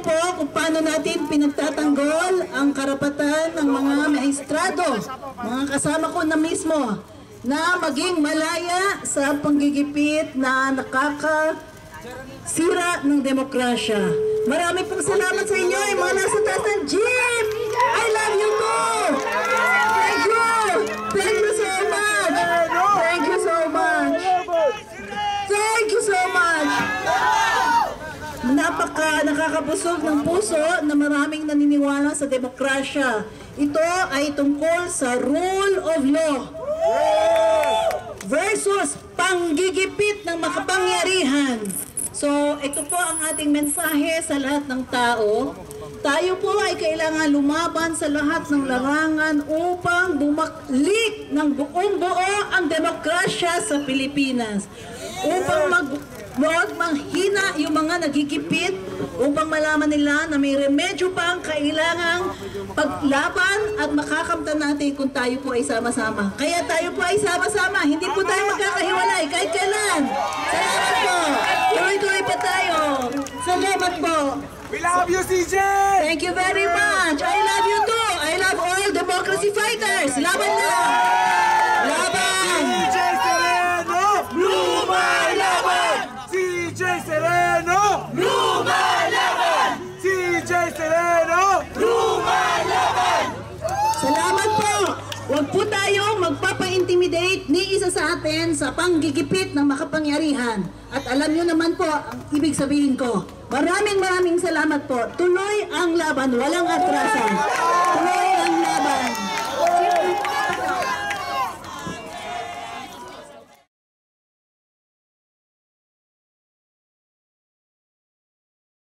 paano natin pinagtatanggol ang karapatan ng mga maestrado, mga kasama ko na mismo, na maging malaya sa panggigipit na nakaka sira ng demokrasya. Marami pong salamat sa inyo, mga nasa taas ng! I love you too! Thank you! Thank you so much! Thank you so much! Thank you so much! Napaka nakakabusog ng puso na maraming naniniwala sa demokrasya. Ito ay tungkol sa rule of law versus panggigipit ng makapangyarihan. So, ito po ang ating mensahe sa lahat ng tao. Tayo po ay kailangan lumaban sa lahat ng larangan upang bumaklik ng buong buo ang demokrasya sa Pilipinas. Upang mag Huwag manghina yung mga nagigipit upang malaman nila na may remedyo pa ang kailangang paglaban at makakamtan natin kung tayo po ay sama-sama. Kaya tayo po ay sama-sama, hindi po tayo magkakahiwalay kahit kailan. Salamat po! Tuloy-tuloy pa tayo! Salamat po! We love you, CJ! Thank you very much! I love you too! I love all democracy fighters! Laban na! Laban! CJ Sereno! Lumalaban! CJ Sereno! Lumalaban! CJ Sereno! Lumalaban! Salamat po! Huwag po tayo magpapa-intimidate ni isa sa atin sa panggigipit ng makapangyarihan. At alam nyo naman po ang ibig sabihin ko. Maraming maraming salamat po. Tuloy ang laban, walang atrasan. Tuloy